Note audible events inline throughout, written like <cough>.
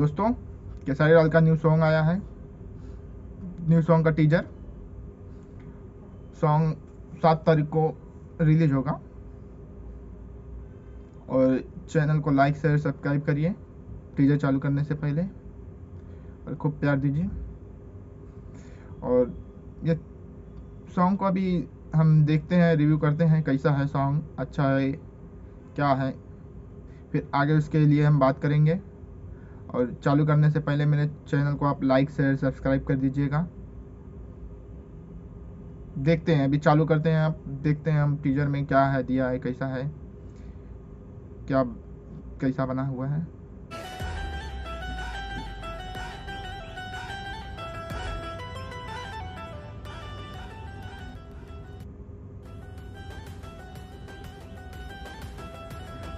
दोस्तों केसारी लाल का new song आया है। न्यू सॉन्ग का टीजर सॉन्ग सात तारीख को रिलीज़ होगा। और चैनल को लाइक शेयर सब्सक्राइब करिए। टीजर चालू करने से पहले। और खूब प्यार दीजिए। और ये सॉन्ग को अभी हम देखते हैं रिव्यू करते हैं, कैसा है सॉन्ग अच्छा है, क्या है। फिर आगे उसके लिए हम बात करेंगे। और चालू करने से पहले मेरे चैनल को आप लाइक शेयर सब्सक्राइब कर दीजिएगा। देखते हैं, अभी चालू करते हैं आप, देखते हैं हम टीजर में क्या है, दिया है, कैसा है, क्या, कैसा बना हुआ है।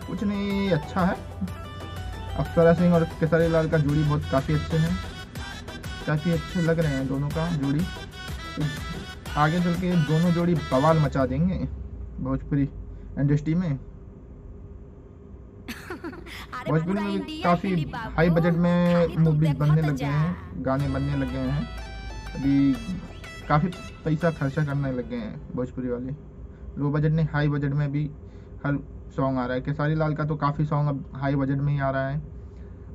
कुछ नहीं अच्छा है। अप्सरा सिंह और केसरी लाल का जोड़ी बहुत काफ़ी अच्छे हैं। काफ़ी अच्छे लग रहे हैं दोनों का जोड़ी। आगे चल के दोनों जोड़ी बवाल मचा देंगे भोजपुरी इंडस्ट्री में। <laughs> भोजपुरी में भी काफ़ी हाई बजट में मूवीज़ बनने लग गए हैं गाने बनने लग गए हैं। अभी काफ़ी पैसा खर्चा करने लग गए हैं भोजपुरी वाले। लो बजट नहीं हाई बजट में भी हर सॉन्ग आ रहा है। केसारी लाल का तो काफ़ी सॉन्ग अब हाई बजट में ही आ रहा है।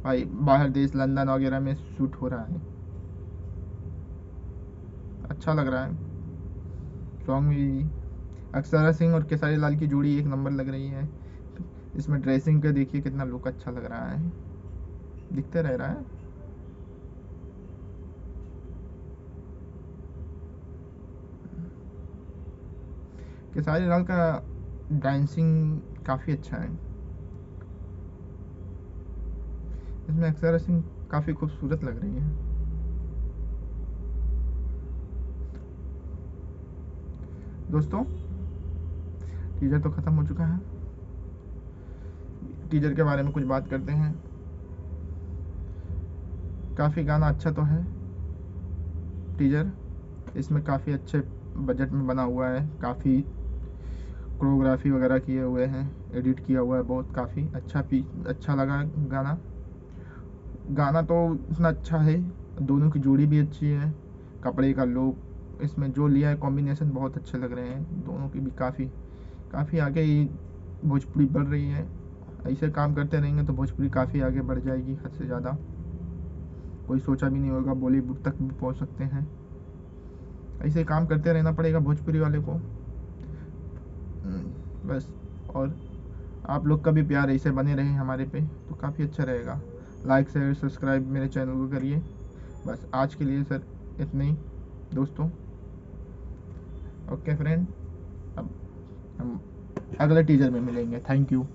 भाई, बाहर देश, लंदन वगैरह में शूट हो रहा है। अच्छा लग रहा है। सॉन्ग भी अक्षरा सिंह और केसारी लाल की जोड़ी एक नंबर लग रही है। इसमें ड्रेसिंग का देखिए कितना लुक अच्छा लग रहा है। दिखते रह रहा है। केसारी लाल का डांसिंग काफ़ी अच्छा है। इसमें अक्षरा सिंह काफ़ी खूबसूरत लग रही है। दोस्तों टीजर तो ख़त्म हो चुका है। टीजर के बारे में कुछ बात करते हैं। काफ़ी गाना अच्छा तो है। टीजर इसमें काफ़ी अच्छे बजट में बना हुआ है। काफ़ी कोरियोग्राफी वगैरह किए हुए हैं, एडिट किया हुआ है बहुत काफ़ी। अच्छा पी अच्छा लगा गाना। गाना तो इतना अच्छा है, दोनों की जोड़ी भी अच्छी है, कपड़े का लुक इसमें जो लिया है कॉम्बिनेशन बहुत अच्छे लग रहे हैं, दोनों की भी काफ़ी काफ़ी आगे ही भोजपुरी बढ़ रही है। ऐसे काम करते रहेंगे तो भोजपुरी काफ़ी आगे बढ़ जाएगी हद से ज़्यादा। कोई सोचा भी नहीं होगा बॉलीवुड तक भी पहुँच सकते हैं। ऐसे काम करते रहना पड़ेगा भोजपुरी वाले को। बस। और आप लोग का भी प्यार ऐसे बने रहे हमारे पे तो काफ़ी अच्छा रहेगा। लाइक शेयर सब्सक्राइब मेरे चैनल को करिए। बस आज के लिए सर इतने ही, दोस्तों। ओके फ्रेंड अब हम अगले टीजर में मिलेंगे। Thank you